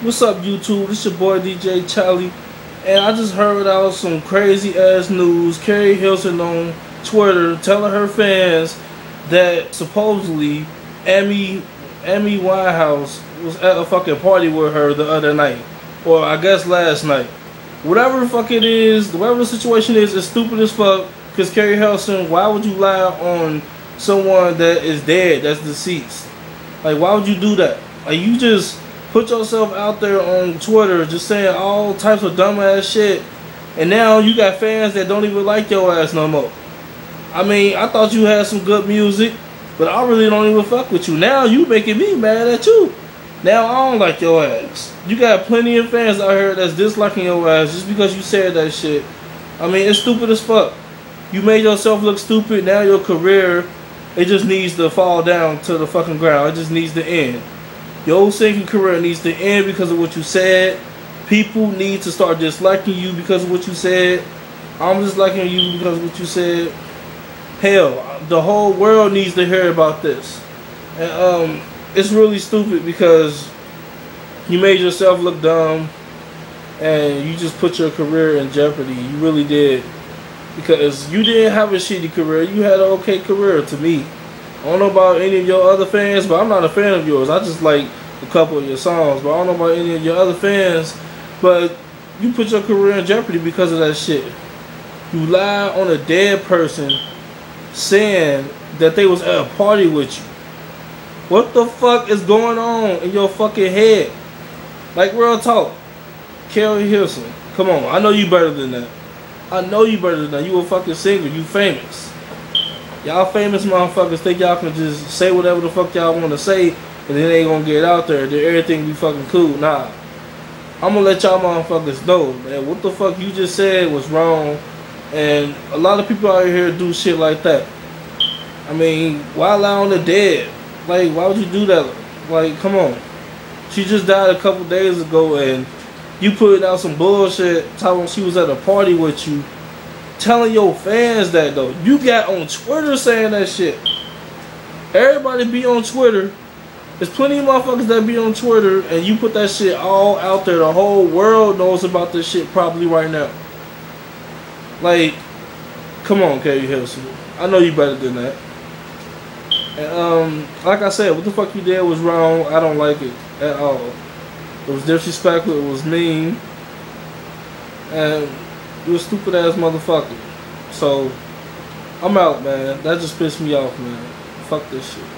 What's up, YouTube? This your boy DJ Chalie, and I just heard out some crazy ass news. Keri Hilson on Twitter telling her fans that supposedly Amy Amy Winehouse was at a fucking party with her the other night, or I guess last night. Whatever the fuck it is, whatever the situation is, it's stupid as fuck. Cause Keri Hilson, why would you lie on someone that is dead, that's deceased? Like, why would you do that? Like, you just put yourself out there on Twitter just saying all types of dumbass shit, and now you got fans that don't even like your ass no more. I mean, I thought you had some good music, but I really don't even fuck with you. Now you making me mad at you. Now I don't like your ass. You got plenty of fans out here that's disliking your ass just because you said that shit. I mean, it's stupid as fuck. You made yourself look stupid. Now your career, it just needs to fall down to the fucking ground. It just needs to end. Your singing career needs to end because of what you said. People need to start disliking you because of what you said. I'm disliking you because of what you said. Hell, the whole world needs to hear about this. And um, it's really stupid because you made yourself look dumb and you just put your career in jeopardy. You really did. Because you didn't have a shitty career. You had an okay career to me. I don't know about any of your other fans, but I'm not a fan of yours. I just like a couple of your songs, but I don't know about any of your other fans. But you put your career in jeopardy because of that shit. You lie on a dead person saying that they was at a party with you. What the fuck is going on in your fucking head? Like real talk. Kelly Hilson. Come on, I know you better than that. I know you better than that. You a fucking singer. You famous. Y'all famous motherfuckers think y'all can just say whatever the fuck y'all want to say and then they gonna get out there. Then everything be fucking cool. Nah. I'm gonna let y'all motherfuckers know, man. What the fuck you just said was wrong. And a lot of people out here do shit like that. I mean, why lie on the dead? Like, why would you do that? Like, come on. She just died a couple days ago and you put out some bullshit telling she was at a party with you telling your fans that though. You got on Twitter saying that shit. Everybody be on Twitter. There's plenty of motherfuckers that be on Twitter and you put that shit all out there. The whole world knows about this shit probably right now. Like, come on, Keri Hilson. I know you better than that. And um, like I said, what the fuck you did was wrong. I don't like it at all. It was disrespectful. It was mean. And you a stupid ass motherfucker. So, I'm out, man. That just pissed me off, man. Fuck this shit.